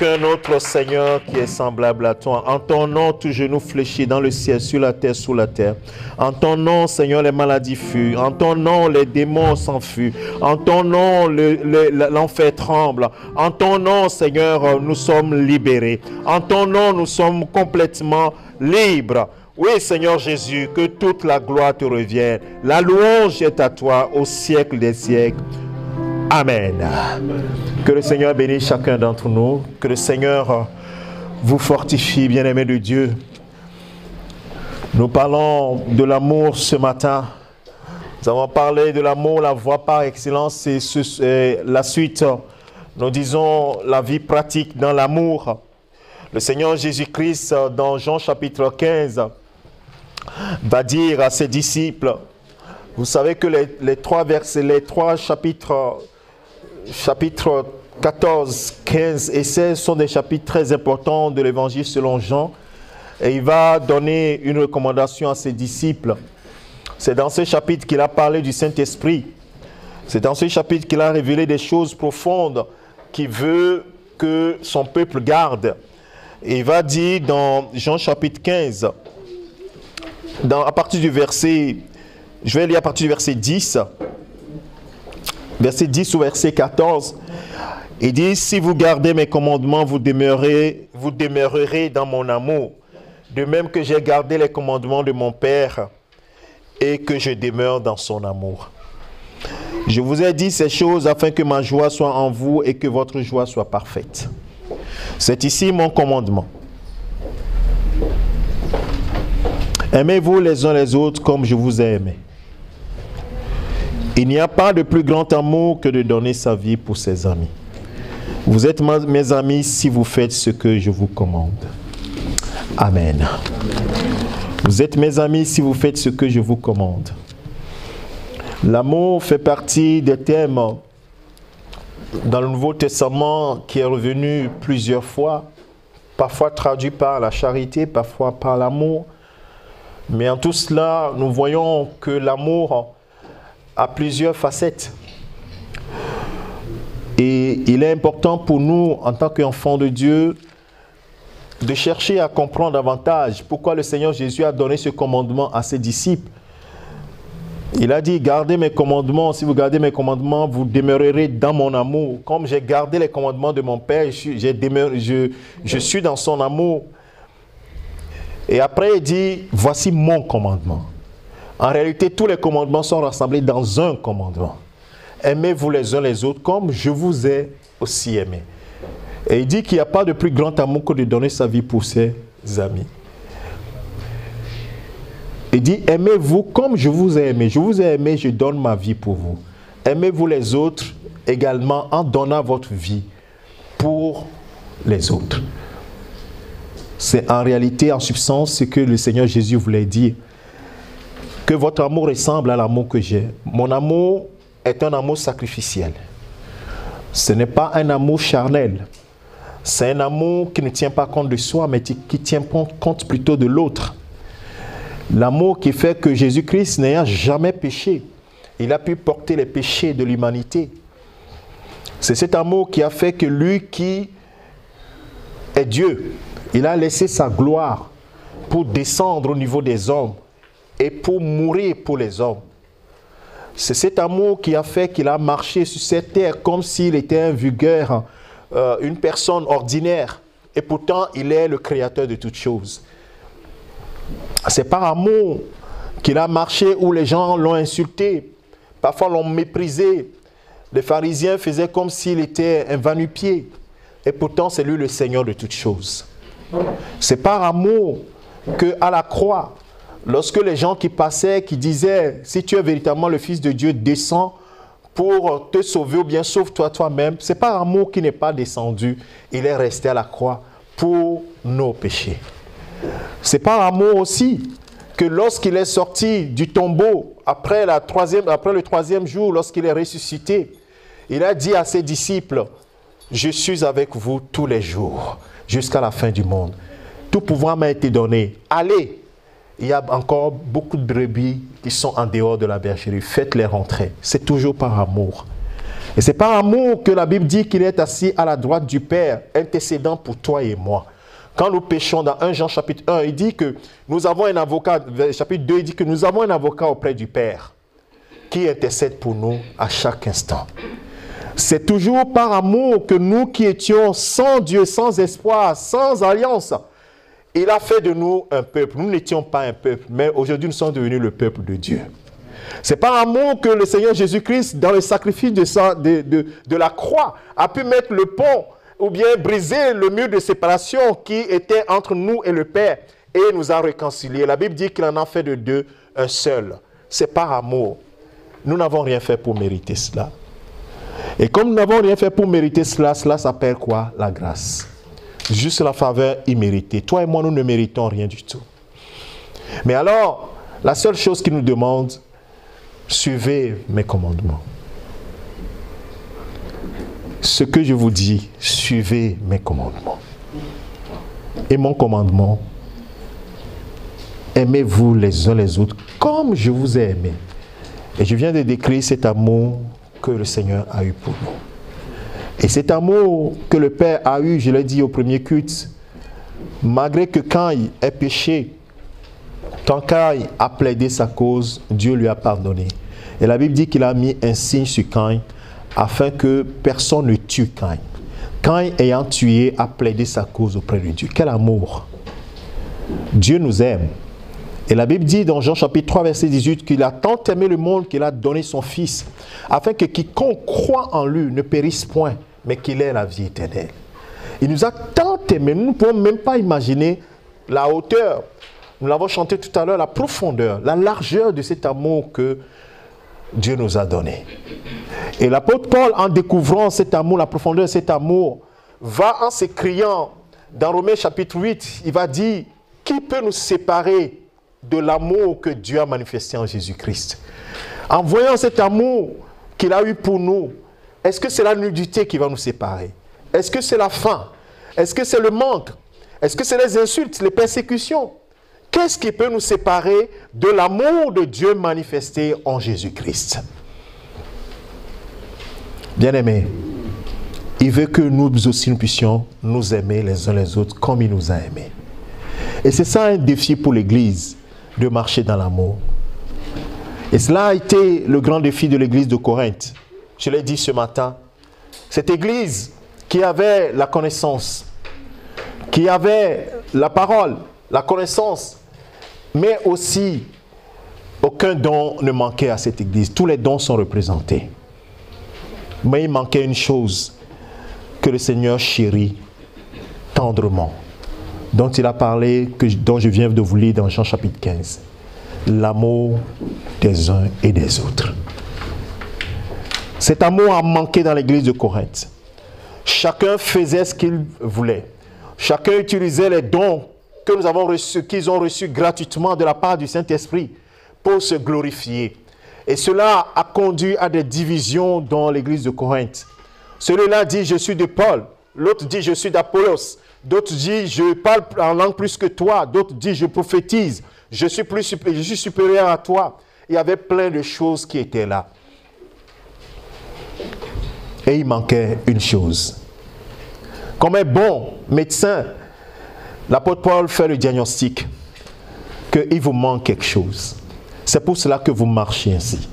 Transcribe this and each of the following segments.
aucun autre Seigneur qui est semblable à toi. En ton nom, tout genou fléchit dans le ciel, sur la terre, sous la terre. En ton nom, Seigneur, les maladies fuient. En ton nom, les démons s'enfuient. En ton nom, l'enfer tremble. En ton nom, Seigneur, nous sommes libérés. En ton nom, nous sommes complètement libres. Oui, Seigneur Jésus, que toute la gloire te revienne. La louange est à toi au siècle des siècles. Amen. Que le Seigneur bénisse chacun d'entre nous. Que le Seigneur vous fortifie, bien-aimé de Dieu. Nous parlons de l'amour ce matin. Nous avons parlé de l'amour, la voie par excellence, c'est la suite. Nous disons la vie pratique dans l'amour. Le Seigneur Jésus-Christ, dans Jean chapitre 15, va dire à ses disciples, vous savez que les trois versets, les trois chapitres chapitres 14, 15 et 16 sont des chapitres très importants de l'évangile selon Jean. Et il va donner une recommandation à ses disciples. C'est dans ce chapitre qu'il a parlé du Saint-Esprit. C'est dans ce chapitre qu'il a révélé des choses profondes qu'il veut que son peuple garde. Et il va dire dans Jean chapitre 15, dans, à partir du verset, je vais lire à partir du verset 10, verset 10 ou verset 14. Il dit, si vous gardez mes commandements, vous demeurerez, vous demeurerez dans mon amour. De même que j'ai gardé les commandements de mon Père et que je demeure dans son amour. Je vous ai dit ces choses afin que ma joie soit en vous et que votre joie soit parfaite. C'est ici mon commandement. Aimez-vous les uns les autres comme je vous ai aimé. Il n'y a pas de plus grand amour que de donner sa vie pour ses amis. Vous êtes mes amis si vous faites ce que je vous commande. Amen. Vous êtes mes amis si vous faites ce que je vous commande. L'amour fait partie des thèmes dans le Nouveau Testament qui est revenu plusieurs fois, parfois traduit par la charité, parfois par l'amour. Mais en tout cela, nous voyons que l'amour a plusieurs facettes. Et il est important pour nous, en tant qu'enfants de Dieu, de chercher à comprendre davantage pourquoi le Seigneur Jésus a donné ce commandement à ses disciples. Il a dit, gardez mes commandements. Si vous gardez mes commandements, vous demeurerez dans mon amour. Comme j'ai gardé les commandements de mon Père, je, je, je suis dans son amour. Et après, il dit, voici mon commandement. En réalité, tous les commandements sont rassemblés dans un commandement. Aimez-vous les uns les autres comme je vous ai aussi aimé. Et il dit qu'il n'y a pas de plus grand amour que de donner sa vie pour ses amis. Il dit, aimez-vous comme je vous ai aimé. Je vous ai aimé, je donne ma vie pour vous. aimez-vous les autres également en donnant votre vie pour les autres. C'est en réalité, en substance, ce que le Seigneur Jésus voulait dire. Votre amour ressemble à l'amour que j'ai. Mon amour est un amour sacrificiel. Ce n'est pas un amour charnel. C'est un amour qui ne tient pas compte de soi, mais qui tient compte plutôt de l'autre. L'amour qui fait que Jésus-Christ n'ayant jamais péché, il a pu porter les péchés de l'humanité. C'est cet amour qui a fait que lui qui est Dieu, il a laissé sa gloire pour descendre au niveau des hommes et pour mourir pour les hommes. C'est cet amour qui a fait qu'il a marché sur cette terre comme s'il était un vulgaire, euh, une personne ordinaire. Et pourtant, il est le créateur de toutes choses. C'est par amour qu'il a marché où les gens l'ont insulté, parfois l'ont méprisé. Les pharisiens faisaient comme s'il était un vanupier. Et pourtant, c'est lui le Seigneur de toutes choses. C'est par amour que à la croix, lorsque les gens qui passaient, qui disaient, si tu es véritablement le Fils de Dieu, descends pour te sauver ou bien sauve-toi toi-même, c'est par amour qu'il n'est pas descendu. Il est resté à la croix pour nos péchés. C'est par amour aussi que lorsqu'il est sorti du tombeau, après, la troisième, après le troisième jour, lorsqu'il est ressuscité, il a dit à ses disciples, je suis avec vous tous les jours jusqu'à la fin du monde. Tout pouvoir m'a été donné. Allez, il y a encore beaucoup de brebis qui sont en dehors de la bergerie. Faites-les rentrer. C'est toujours par amour. Et c'est par amour que la Bible dit qu'il est assis à la droite du Père, intercédant pour toi et moi. Quand nous péchons dans 1 Jean chapitre 1, il dit que nous avons un avocat, chapitre 2, il dit que nous avons un avocat auprès du Père qui intercède pour nous à chaque instant. C'est toujours par amour que nous qui étions sans Dieu, sans espoir, sans alliance, il a fait de nous un peuple. Nous n'étions pas un peuple, mais aujourd'hui nous sommes devenus le peuple de Dieu. C'est par amour que le Seigneur Jésus-Christ, dans le sacrifice de, la croix, a pu mettre le pont ou bien briser le mur de séparation qui était entre nous et le Père et nous a réconciliés. La Bible dit qu'il en a fait de deux un seul. C'est par amour. Nous n'avons rien fait pour mériter cela. Et comme nous n'avons rien fait pour mériter cela, cela s'appelle quoi? La grâce. Juste la faveur imméritée. Toi et moi, nous ne méritons rien du tout. Mais alors, la seule chose qu'il nous demande, suivez mes commandements. Ce que je vous dis, suivez mes commandements. Et mon commandement, aimez-vous les uns les autres comme je vous ai aimé. Et je viens de décrire cet amour que le Seigneur a eu pour nous. Et cet amour que le Père a eu, je l'ai dit au premier culte, malgré que Caïn ait péché, quand Caïn a plaidé sa cause, Dieu lui a pardonné. Et la Bible dit qu'il a mis un signe sur Caïn afin que personne ne tue Caïn. Caïn ayant tué a plaidé sa cause auprès de Dieu. Quel amour Dieu nous aime. Et la Bible dit dans Jean chapitre 3, verset 18 qu'il a tant aimé le monde qu'il a donné son Fils, afin que quiconque croit en lui ne périsse point, mais qu'il ait la vie éternelle. Il nous a tant aimé, nous ne pouvons même pas imaginer la hauteur, nous l'avons chanté tout à l'heure, la profondeur, la largeur de cet amour que Dieu nous a donné. Et l'apôtre Paul, en découvrant cet amour, la profondeur de cet amour, va en s'écriant dans Romains chapitre 8, il va dire, qui peut nous séparer de l'amour que Dieu a manifesté en Jésus-Christ? En voyant cet amour qu'il a eu pour nous, est-ce que c'est la nudité qui va nous séparer? Est-ce que c'est la faim? Est-ce que c'est le manque? Est-ce que c'est les insultes, les persécutions? Qu'est-ce qui peut nous séparer de l'amour de Dieu manifesté en Jésus-Christ? Bien-aimés, il veut que nous aussi nous puissions nous aimer les uns les autres comme il nous a aimés. Et c'est ça un défi pour l'Église de marcher dans l'amour. Et cela a été le grand défi de l'église de Corinthe. Je l'ai dit ce matin. Cette église qui avait la connaissance, qui avait la parole, la connaissance, mais aussi aucun don ne manquait à cette église. Tous les dons sont représentés. Mais il manquait une chose que le Seigneur chérit tendrement dont il a parlé, dont je viens de vous lire dans Jean chapitre 15. L'amour des uns et des autres. Cet amour a manqué dans l'église de Corinthe. Chacun faisait ce qu'il voulait. Chacun utilisait les dons que nous avons reçus, qu'ils ont reçus gratuitement de la part du Saint-Esprit pour se glorifier. Et cela a conduit à des divisions dans l'église de Corinthe. Celui-là dit, je suis de Paul. L'autre dit, je suis d'Apollos. D'autres disent, je parle en langue plus que toi. D'autres disent, je prophétise. Je suis, je suis supérieur à toi. Il y avait plein de choses qui étaient là. Et il manquait une chose. Comme un bon médecin, l'apôtre Paul fait le diagnostic qu'il vous manque quelque chose. C'est pour cela que vous marchez ainsi.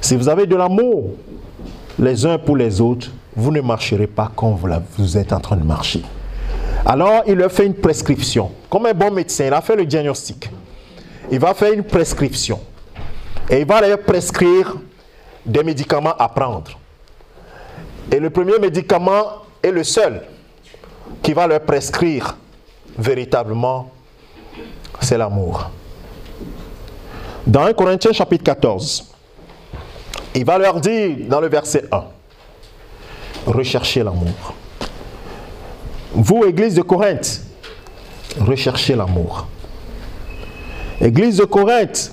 Si vous avez de l'amour les uns pour les autres, vous ne marcherez pas comme vous êtes en train de marcher. Alors, il leur fait une prescription. Comme un bon médecin, il a fait le diagnostic. Il va faire une prescription. Et il va leur prescrire des médicaments à prendre. Et le premier médicament est le seul qui va leur prescrire véritablement, c'est l'amour. Dans 1 Corinthiens chapitre 14, il va leur dire dans le verset 1, recherchez l'amour. Vous, Église de Corinthe, recherchez l'amour. Église de Corinthe,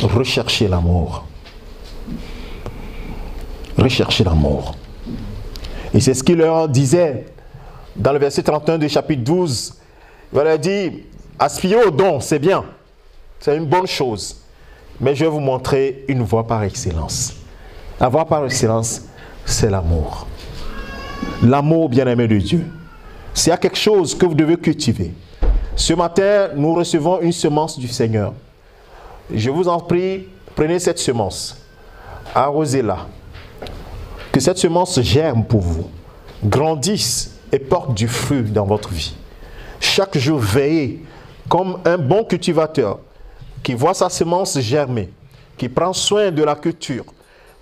recherchez l'amour. Recherchez l'amour. Et c'est ce qu'il leur disait dans le verset 31 du chapitre 12. Il leur dire, aspirez au don, c'est bien. C'est une bonne chose. Mais je vais vous montrer une voie par excellence. La voie par excellence, c'est l'amour. L'amour bien-aimé de Dieu. S'il y a quelque chose que vous devez cultiver, ce matin, nous recevons une semence du Seigneur. Je vous en prie, prenez cette semence, arrosez-la. Cette semence germe pour vous, grandisse et porte du fruit dans votre vie. Chaque jour, veillez comme un bon cultivateur qui voit sa semence germer, qui prend soin de la culture,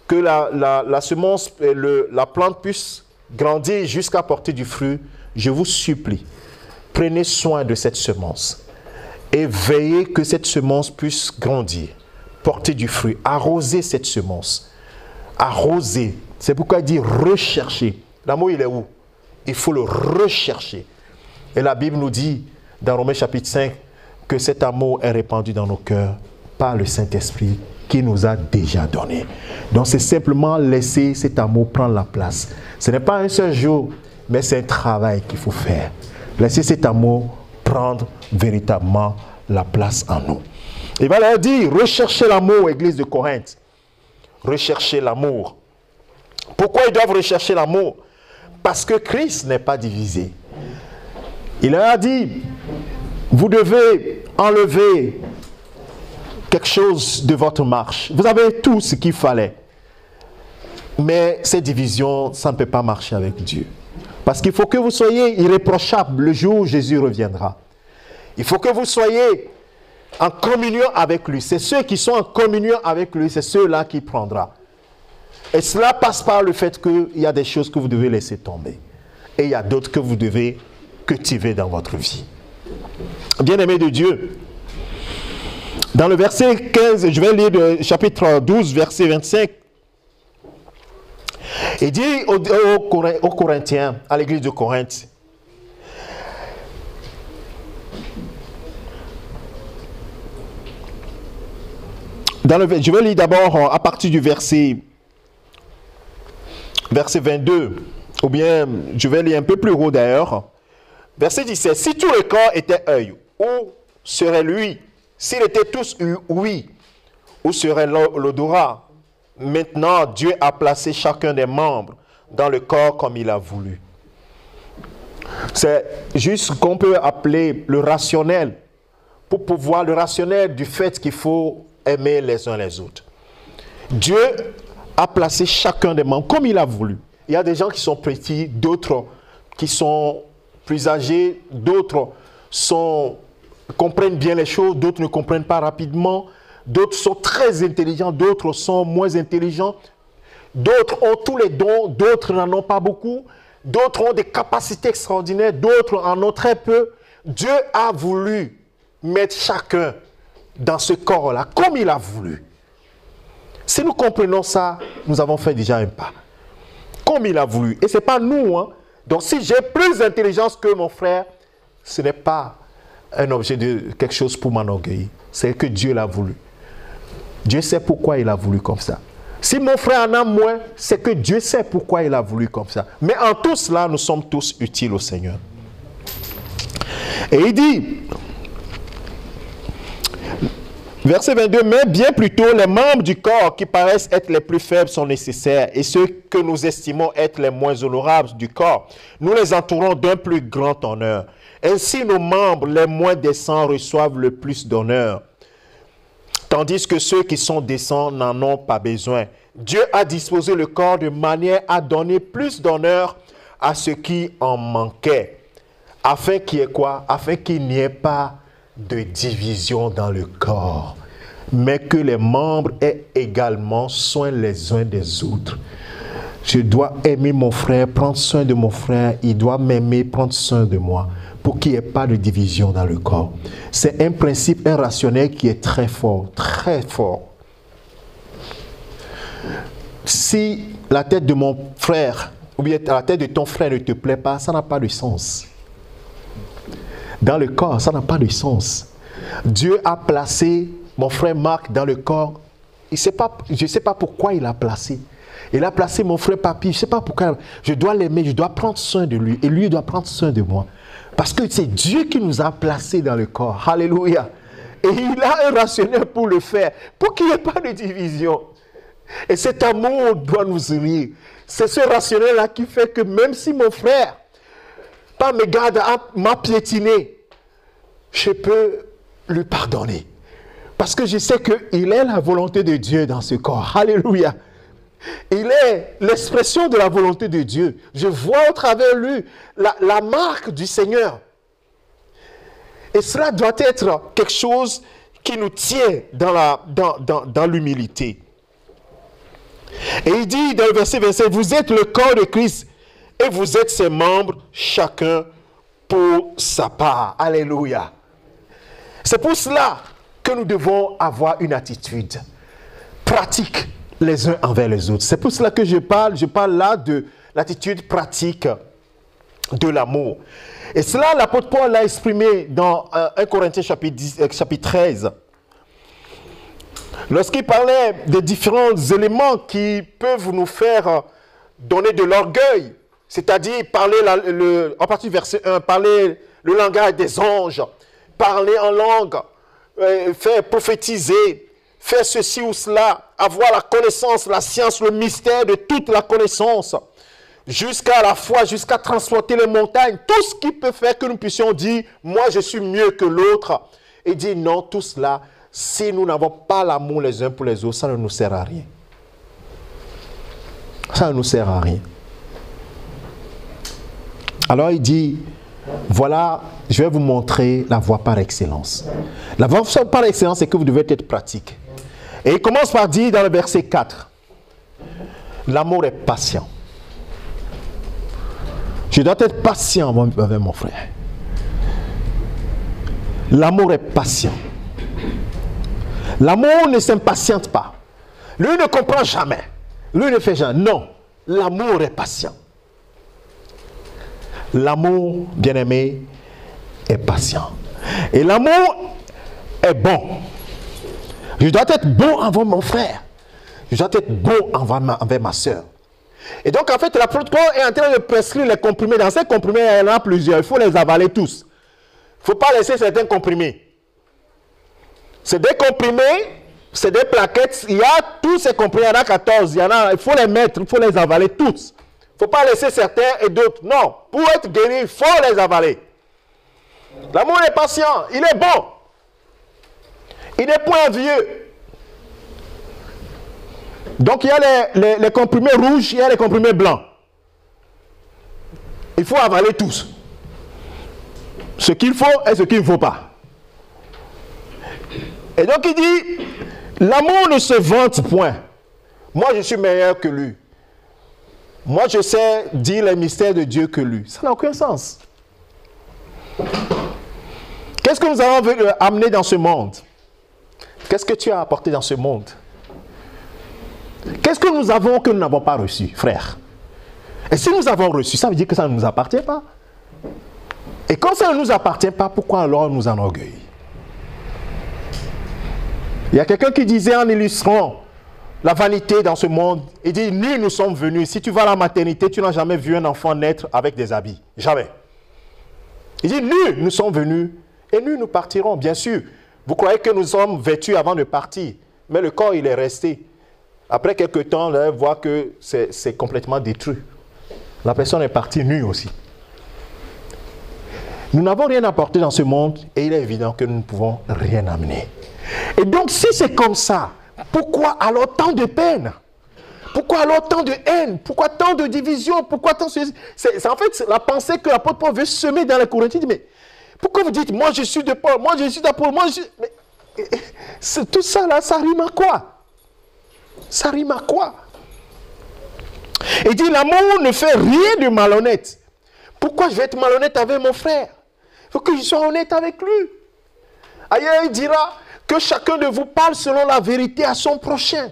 que la, semence, le, la plante puisse grandir jusqu'à porter du fruit, je vous supplie, prenez soin de cette semence et veillez que cette semence puisse grandir, porter du fruit, arroser cette semence, arroser. C'est pourquoi il dit rechercher. L'amour, il est où? Il faut le rechercher. Et la Bible nous dit, dans Romains chapitre 5, que cet amour est répandu dans nos cœurs par le Saint-Esprit qui nous a déjà donné. Donc c'est simplement laisser cet amour prendre la place. Ce n'est pas un seul jour, mais c'est un travail qu'il faut faire. Laisser cet amour prendre véritablement la place en nous. Il va leur dire, recherchez l'amour, Église de Corinthe. Recherchez l'amour. Pourquoi ils doivent rechercher l'amour? Parce que Christ n'est pas divisé. Il leur a dit, vous devez enlever quelque chose de votre marche. Vous avez tout ce qu'il fallait. Mais cette division, ça ne peut pas marcher avec Dieu. Parce qu'il faut que vous soyez irréprochable le jour où Jésus reviendra. Il faut que vous soyez en communion avec lui. C'est ceux qui sont en communion avec lui, c'est ceux-là qui prendra. Et cela passe par le fait qu'il y a des choses que vous devez laisser tomber. Et il y a d'autres que vous devez cultiver dans votre vie bien-aimé de Dieu. Dans le verset 15, je vais lire le chapitre 12, verset 25. Il dit aux, Corinthiens, à l'église de Corinthe, Dans le, je vais lire d'abord à partir du verset, verset 22, ou bien je vais lire un peu plus haut d'ailleurs. Verset 17. Si tout le corps était œil, où serait lui? S'il était tous oui, où serait l'odorat? Maintenant, Dieu a placé chacun des membres dans le corps comme il a voulu. C'est juste ce qu'on peut appeler le rationnel, pour pouvoir le rationnel du fait qu'il faut aimer les uns les autres. Dieu a placé chacun des membres comme il a voulu. Il y a des gens qui sont petits, d'autres qui sont plus âgés, d'autres comprennent bien les choses, d'autres ne comprennent pas rapidement, d'autres sont très intelligents, d'autres sont moins intelligents, d'autres ont tous les dons, d'autres n'en ont pas beaucoup, d'autres ont des capacités extraordinaires, d'autres en ont très peu. Dieu a voulu mettre chacun dans ce corps-là comme il a voulu. Si nous comprenons ça, nous avons fait déjà un pas. Comme il a voulu. Et ce n'est pas nous. Hein. Donc si j'ai plus d'intelligence que mon frère, ce n'est pas un objet de quelque chose pour m'enorgueillir. C'est que Dieu l'a voulu. Dieu sait pourquoi il a voulu comme ça. Si mon frère en a moins, c'est que Dieu sait pourquoi il a voulu comme ça. Mais en tout cela, nous sommes tous utiles au Seigneur. Et il dit, verset 22, mais bien plutôt les membres du corps qui paraissent être les plus faibles sont nécessaires et ceux que nous estimons être les moins honorables du corps, nous les entourons d'un plus grand honneur. Ainsi nos membres les moins décents reçoivent le plus d'honneur tandis que ceux qui sont décents n'en ont pas besoin. Dieu a disposé le corps de manière à donner plus d'honneur à ceux qui en manquaient, afin qu'il y ait quoi? Afin qu'il n'y ait pas de division dans le corps, mais que les membres aient également soin les uns des autres. Je dois aimer mon frère, prendre soin de mon frère, il doit m'aimer, prendre soin de moi pour qu'il n'y ait pas de division dans le corps. C'est un principe irrationnel qui est très fort, très fort. Si la tête de mon frère ou bien la tête de ton frère ne te plaît pas, ça n'a pas de sens. Dans le corps, ça n'a pas de sens. Dieu a placé mon frère Marc dans le corps. Il sait pas, je ne sais pas pourquoi il l'a placé. Il a placé mon frère Papy. Je ne sais pas pourquoi. Je dois l'aimer, je dois prendre soin de lui. Et lui doit prendre soin de moi. Parce que c'est Dieu qui nous a placés dans le corps. Alléluia. Et il a un rationnel pour le faire, pour qu'il n'y ait pas de division. Et cet amour doit nous unir. C'est ce rationnel-là qui fait que même si mon frère, par mes gardes, m'a piétiné, je peux lui pardonner. Parce que je sais qu'il est la volonté de Dieu dans ce corps. Alléluia. Il est l'expression de la volonté de Dieu. Je vois au travers lui la, marque du Seigneur. Et cela doit être quelque chose qui nous tient dans, dans, dans l'humilité. Et il dit dans le verset 27, vous êtes le corps de Christ et vous êtes ses membres, chacun pour sa part. Alléluia. C'est pour cela que nous devons avoir une attitude pratique les uns envers les autres. C'est pour cela que je parle, je parle là de l'attitude pratique de l'amour. Et cela, l'apôtre Paul l'a exprimé dans 1 Corinthiens chapitre, euh, chapitre 13. Lorsqu'il parlait des différents éléments qui peuvent nous faire donner de l'orgueil, c'est-à-dire parler, le, en partie verset 1, parler le langage des anges, parler en langue, euh, faire prophétiser, faire ceci ou cela, avoir la connaissance, la science, le mystère de toute la connaissance, jusqu'à la foi, jusqu'à transporter les montagnes, tout ce qui peut faire que nous puissions dire, moi je suis mieux que l'autre. Et dire non, tout cela, si nous n'avons pas l'amour les uns pour les autres, ça ne nous sert à rien. Ça ne nous sert à rien. Alors il dit, voilà, je vais vous montrer la voie par excellence. La voie par excellence, c'est que vous devez être pratique. Et il commence par dire dans le verset 4, l'amour est patient. Je dois être patient avec mon frère. L'amour est patient. L'amour ne s'impatiente pas. Lui ne comprend jamais. Lui ne fait jamais. Non. L'amour est patient. L'amour, bien-aimé, est patient. Et l'amour est bon. Je dois être bon envers mon frère. Je dois être bon envers ma, soeur. Et donc, en fait, la Paul est en train de prescrire les comprimés. Dans ces comprimés, il y en a plusieurs. Il faut les avaler tous. Il ne faut pas laisser certains comprimés. C'est des comprimés, c'est des plaquettes. Il y a tous ces comprimés, il y en a 14. Il, y a, il faut les mettre, il faut les avaler tous. Ne faut pas laisser certains et d'autres. Non, pour être guéri, il faut les avaler. L'amour est patient, il est bon. Il n'est point vieux. Donc il y a les, comprimés rouges, il y a les comprimés blancs. Il faut avaler tous. Ce qu'il faut et ce qu'il ne faut pas. Et donc il dit, l'amour ne se vante point. Moi je suis meilleur que lui. Moi je sais dire les mystères de Dieu que lui. Ça n'a aucun sens. Qu'est-ce que nous avons amené dans ce monde? Qu'est-ce que tu as apporté dans ce monde? Qu'est-ce que nous avons que nous n'avons pas reçu, frère? Et si nous avons reçu, ça veut dire que ça ne nous appartient pas. Et quand ça ne nous appartient pas, pourquoi alors nous en orgueillir Il y a quelqu'un qui disait en illustrant la vanité dans ce monde, il dit, nous, nous sommes venus. Si tu vas à la maternité, tu n'as jamais vu un enfant naître avec des habits. Jamais. Il dit, nous, nous sommes venus et nous, nous partirons, bien sûr. Vous croyez que nous sommes vêtus avant de partir, mais le corps, il est resté. Après quelques temps, on voit que c'est complètement détruit. La personne est partie nue aussi. Nous n'avons rien apporté dans ce monde et il est évident que nous ne pouvons rien amener. Et donc, si c'est comme ça, pourquoi alors tant de peine? Pourquoi alors tant de haine? Pourquoi tant de division? Pourquoi tant C'est en fait la pensée que l'apôtre Paul veut semer dans la Corinthiens. Mais pourquoi vous dites, moi je suis de Paul, moi je suis d'Apôtre, moi je Mais, tout ça là, ça rime à quoi? Ça rime à quoi? Il dit, l'amour ne fait rien de malhonnête. Pourquoi je vais être malhonnête avec mon frère? Il faut que je sois honnête avec lui. Ailleurs, il dira que chacun de vous parle selon la vérité à son prochain.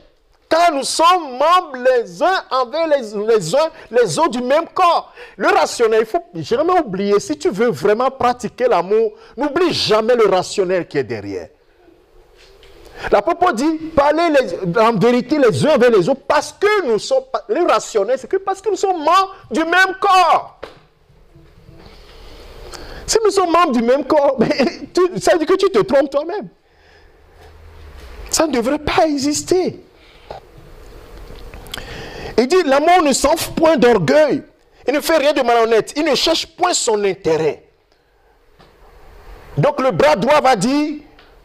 Car nous sommes membres les uns envers les, les uns, les autres du même corps. Le rationnel, il faut jamais oublier, si tu veux vraiment pratiquer l'amour, n'oublie jamais le rationnel qui est derrière. L'apôtre dit, parlez les, en vérité les uns envers les autres parce que nous sommes, le rationnel, c'est que parce que nous sommes membres du même corps. Si nous sommes membres du même corps, ça veut dire que tu te trompes toi-même. Ça ne devrait pas exister. Il dit, l'amour ne s'enfle point d'orgueil. Il ne fait rien de malhonnête. Il ne cherche point son intérêt. Donc le bras droit va dire,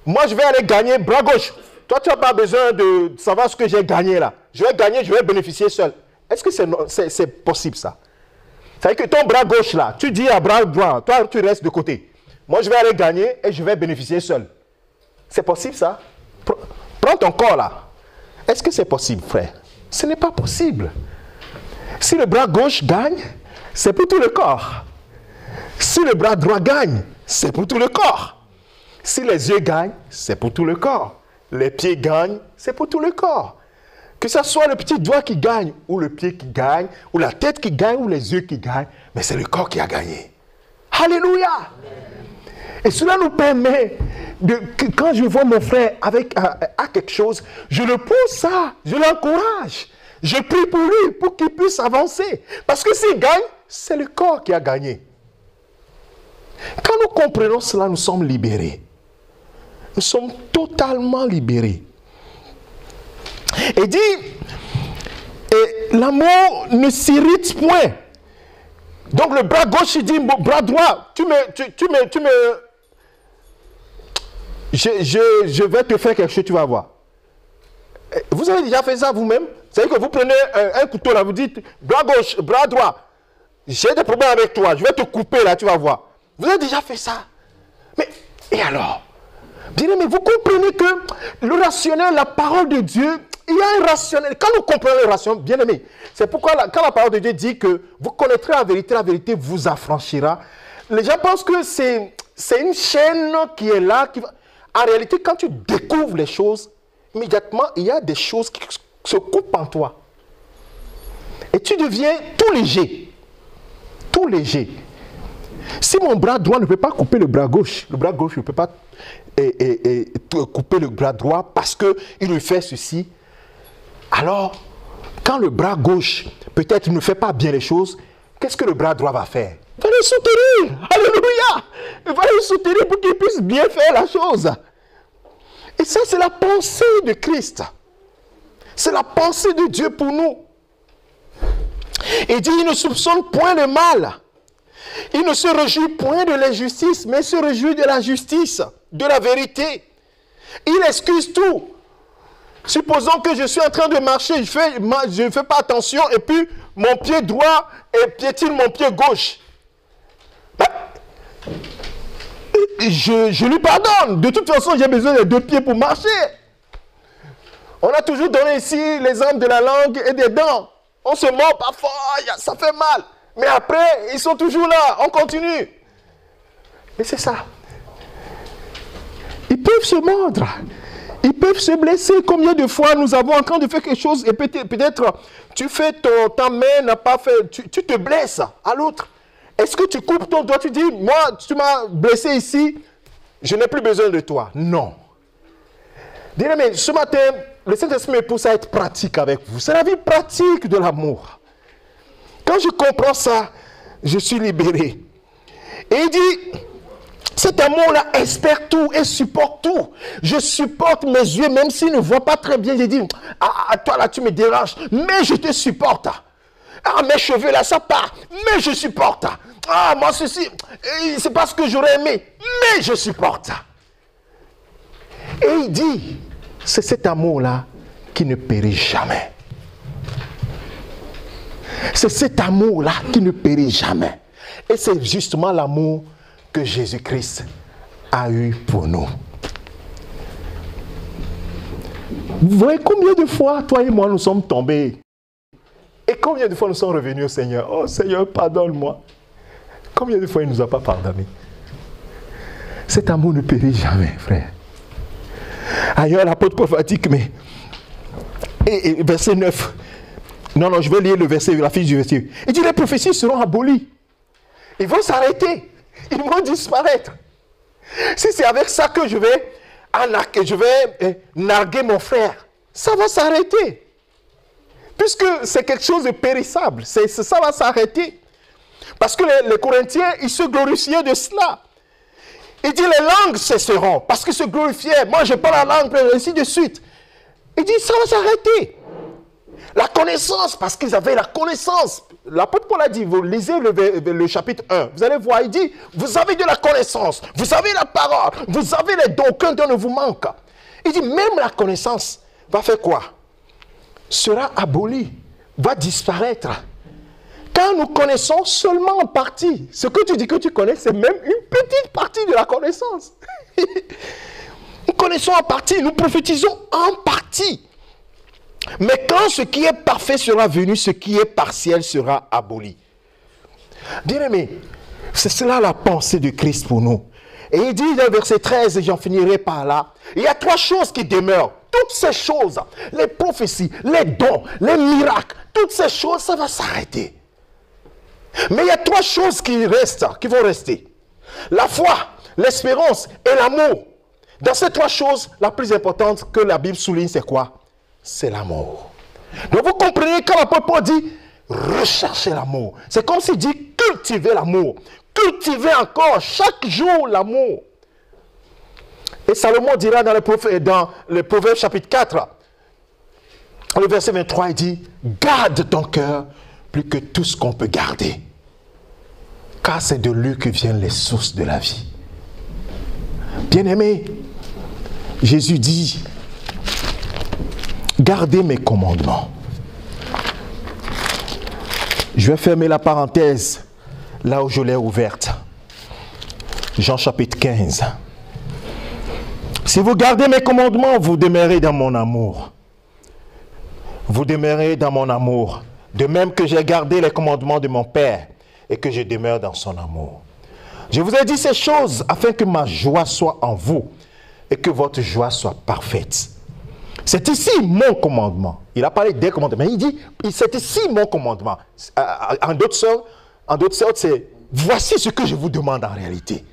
moi je vais aller gagner bras gauche. Toi, tu n'as pas besoin de savoir ce que j'ai gagné là. Je vais gagner, je vais bénéficier seul. Est-ce que c'est possible ça? C'est-à-dire que ton bras gauche là, tu dis à bras droit, toi tu restes de côté. Moi je vais aller gagner et je vais bénéficier seul. C'est possible ça? Prends ton corps là. Est-ce que c'est possible, frère? Ce n'est pas possible. Si le bras gauche gagne, c'est pour tout le corps. Si le bras droit gagne, c'est pour tout le corps. Si les yeux gagnent, c'est pour tout le corps. Les pieds gagnent, c'est pour tout le corps. Que ce soit le petit doigt qui gagne, ou le pied qui gagne, ou la tête qui gagne, ou les yeux qui gagnent, mais c'est le corps qui a gagné. Alléluia. Et cela nous permet quand je vois mon frère avec à, quelque chose, je le pousse ça, je l'encourage. Je prie pour lui, pour qu'il puisse avancer. Parce que s'il gagne, c'est le corps qui a gagné. Quand nous comprenons cela, nous sommes libérés. Nous sommes totalement libérés. Et dit, l'amour ne s'irrite point. Donc le bras gauche, il dit, bras droit, tu me, tu me, tu me je, vais te faire quelque chose, tu vas voir. Eh, vous avez déjà fait ça vous-même? C'est-à-dire que vous prenez un, couteau là, vous dites, bras gauche, bras droit, j'ai des problèmes avec toi, je vais te couper là, tu vas voir. Vous avez déjà fait ça? Mais, et alors? Bien mais vous comprenez que le rationnel, la parole de Dieu, il y a un rationnel. Quand nous comprenons le rationnel, bien aimé, c'est pourquoi quand la parole de Dieu dit que vous connaîtrez la vérité, la vérité vous affranchira, les gens pensent que c'est une chaîne qui est là, qui. En réalité, quand tu découvres les choses, immédiatement, il y a des choses qui se coupent en toi. Et tu deviens tout léger. Tout léger. Si mon bras droit ne peut pas couper le bras gauche, le bras gauche ne peut pas couper le bras droit parce qu'il lui fait ceci, alors, quand le bras gauche peut-être ne fait pas bien les choses, qu'est-ce que le bras droit va faire? Soutenir. Alléluia. Il va le soutenir pour qu'il puisse bien faire la chose. Et ça, c'est la pensée de Christ. C'est la pensée de Dieu pour nous. Il dit, il ne soupçonne point le mal. Il ne se réjouit point de l'injustice, mais se réjouit de la justice, de la vérité. Il excuse tout. Supposons que je suis en train de marcher, je ne fais, pas attention, et puis mon pied droit piétine mon pied gauche? Je, lui pardonne. De toute façon, j'ai besoin de deux pieds pour marcher. On a toujours donné ici l'exemple de la langue et des dents. On se mord parfois, ça fait mal. Mais après, ils sont toujours là, on continue. Mais c'est ça. Ils peuvent se mordre. Ils peuvent se blesser. Combien de fois nous avons en train de faire quelque chose et peut-être tu fais ton, ta main n'a pas fait, tu te blesses à l'autre. Est-ce que tu coupes ton doigt, tu dis, moi, tu m'as blessé ici, je n'ai plus besoin de toi? Non. dis mais ce matin, le Saint-Esprit me pousse à être pratique avec vous. C'est la vie pratique de l'amour. Quand je comprends ça, je suis libéré. Et il dit, cet amour-là espère tout et supporte tout. Je supporte mes yeux, même s'ils ne voient pas très bien. J'ai dit, ah, ah, toi là, tu me déranges, mais je te supporte. Ah, mes cheveux là, ça part, mais je supporte. Ah, moi ceci, c'est pas ce que j'aurais aimé, mais je supporte. Et il dit, c'est cet amour-là qui ne périt jamais. C'est cet amour-là qui ne périt jamais. Et c'est justement l'amour que Jésus-Christ a eu pour nous. Vous voyez combien de fois, toi et moi, nous sommes tombés Et combien de fois nous sommes revenus au Seigneur? Oh Seigneur, pardonne-moi. Combien de fois il ne nous a pas pardonné? Cet amour ne périt jamais, frère. Ailleurs, l'apôtre Paul va dire que, mais, et, verset 9, non, non, je vais lire le verset, la fiche du verset. Il dit, les prophéties seront abolies. Ils vont s'arrêter. Ils vont disparaître. Si c'est avec ça que je vais, je vais eh, narguer mon frère, ça va s'arrêter. Puisque c'est quelque chose de périssable, ça va s'arrêter. Parce que les, Corinthiens, ils se glorifiaient de cela. Il dit les langues cesseront parce qu'ils se glorifiaient. Moi, je parle la langue, ainsi de suite. Il dit ça va s'arrêter. La connaissance, parce qu'ils avaient la connaissance. L'apôtre Paul a dit, vous lisez le, chapitre 1, vous allez voir, il dit, vous avez de la connaissance, vous avez la parole, vous avez les dons, qu'un don ne vous manque. Il dit, même la connaissance va faire quoi? Sera abolie, va disparaître. Quand nous connaissons seulement en partie, ce que tu dis que tu connais, c'est même une petite partie de la connaissance. nous connaissons en partie, nous prophétisons en partie. Mais quand ce qui est parfait sera venu, ce qui est partiel sera aboli. Bien-aimé, c'est cela la pensée de Christ pour nous. Et il dit dans verset 13, et j'en finirai par là, il y a trois choses qui demeurent. Toutes ces choses, les prophéties, les dons, les miracles, toutes ces choses, ça va s'arrêter. Mais il y a trois choses qui restent, qui vont rester. La foi, l'espérance et l'amour. Dans ces trois choses, la plus importante que la Bible souligne, c'est quoi? C'est l'amour. Donc vous comprenez quand l'apôtre Paul dit rechercher l'amour. C'est comme s'il dit cultiver l'amour. Cultiver encore chaque jour l'amour. Et Salomon dira dans le, Proverbe chapitre 4, le verset 23, il dit, garde ton cœur plus que tout ce qu'on peut garder. Car c'est de lui que viennent les sources de la vie. Bien-aimé, Jésus dit, Gardez mes commandements. Je vais fermer la parenthèse là où je l'ai ouverte. Jean chapitre 15. Si vous gardez mes commandements, vous demeurez dans mon amour. Vous demeurez dans mon amour. De même que j'ai gardé les commandements de mon Père et que je demeure dans son amour. Je vous ai dit ces choses afin que ma joie soit en vous et que votre joie soit parfaite. C'est ici mon commandement. Il a parlé des commandements, mais il dit, c'est ici mon commandement. Euh, en d'autres sortes, en d'autres sortes, c'est voici ce que je vous demande en réalité.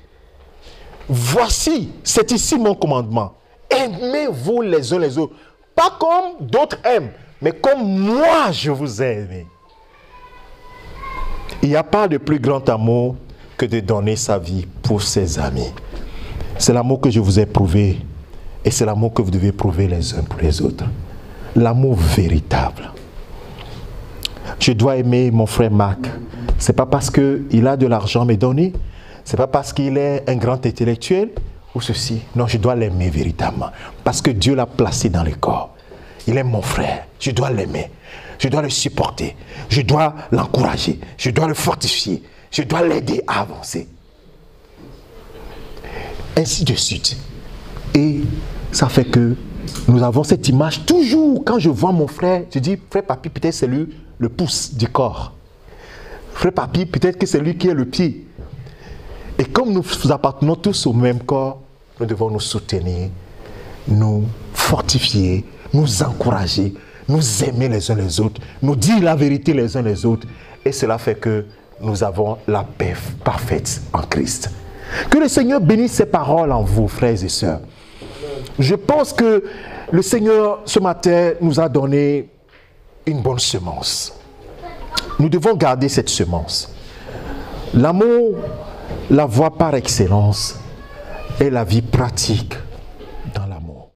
Voici, c'est ici mon commandement. Aimez-vous les uns les autres. Pas comme d'autres aiment, mais comme moi je vous ai aimé. Il n'y a pas de plus grand amour que de donner sa vie pour ses amis. C'est l'amour que je vous ai prouvé et c'est l'amour que vous devez prouver les uns pour les autres. L'amour véritable. Je dois aimer mon frère Marc. C'est pas parce qu'il a de l'argent à me donner. C'est pas parce qu'il est un grand intellectuel ou ceci. Non, je dois l'aimer véritablement. Parce que Dieu l'a placé dans le corps. Il est mon frère. Je dois l'aimer. Je dois le supporter. Je dois l'encourager. Je dois le fortifier. Je dois l'aider à avancer. Ainsi de suite. Et ça fait que nous avons cette image toujours. Quand je vois mon frère, je dis, frère Papi, peut-être c'est lui le pouce du corps. Frère Papi, peut-être que c'est lui qui est le pied. Et comme nous appartenons tous au même corps, nous devons nous soutenir, nous fortifier, nous encourager, nous aimer les uns les autres, nous dire la vérité les uns les autres. Et cela fait que nous avons la paix parfaite en Christ. Que le Seigneur bénisse ses paroles en vous, frères et sœurs. Je pense que le Seigneur, ce matin, nous a donné une bonne semence. Nous devons garder cette semence. L'amour, la voie par excellence est la vie pratique dans l'amour.